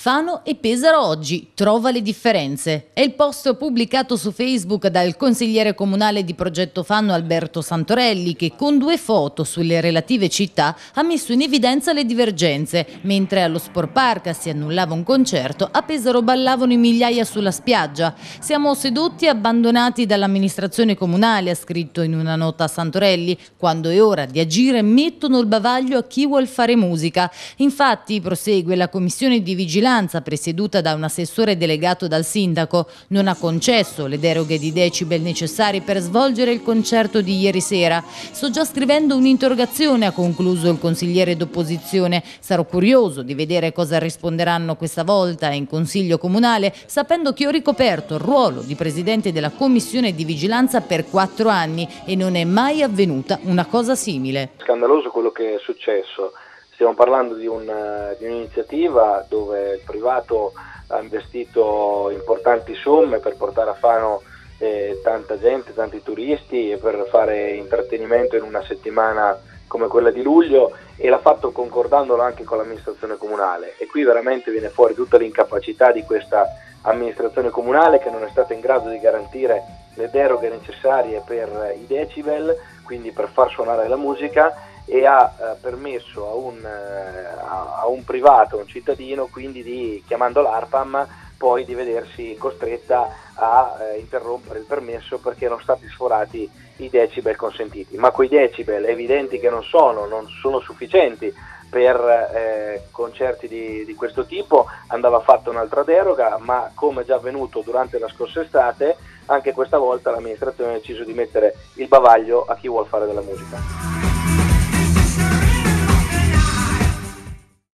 Fano e Pesaro oggi, trova le differenze. È il post pubblicato su Facebook dal consigliere comunale di Progetto Fano Alberto Santorelli che con due foto sulle relative città ha messo in evidenza le divergenze. Mentre allo Sport Park si annullava un concerto, a Pesaro ballavano in migliaia sulla spiaggia. Siamo sedotti e abbandonati dall'amministrazione comunale, ha scritto in una nota a Santorelli. Quando è ora di agire mettono il bavaglio a chi vuol fare musica. Infatti, prosegue la commissione di vigilanza vigilanza presieduta da un assessore delegato dal sindaco non ha concesso le deroghe di decibel necessarie per svolgere il concerto di ieri sera. Sto già scrivendo un'interrogazione, ha concluso il consigliere d'opposizione. Sarò curioso di vedere cosa risponderanno questa volta in consiglio comunale, sapendo che ho ricoperto il ruolo di presidente della commissione di vigilanza per quattro anni e non è mai avvenuta una cosa simile. Scandaloso quello che è successo. Stiamo parlando di, un, di un'iniziativa dove il privato ha investito importanti somme per portare a Fano eh, tanta gente, tanti turisti e per fare intrattenimento in una settimana come quella di luglio e l'ha fatto concordandolo anche con l'amministrazione comunale. E qui veramente viene fuori tutta l'incapacità di questa amministrazione comunale che non è stata in grado di garantire le deroghe necessarie per i decibel, quindi per far suonare la musica e ha eh, permesso a un, eh, a un, privato, un cittadino, quindi di, chiamando l'ARPAM, poi di vedersi costretta a eh, interrompere il permesso perché erano stati sforati i decibel consentiti. Ma quei decibel evidenti che non sono, non sono sufficienti per eh, concerti di, di, questo tipo, andava fatta un'altra deroga, ma come già avvenuto durante la scorsa estate, anche questa volta l'amministrazione ha deciso di mettere il bavaglio a chi vuole fare della musica.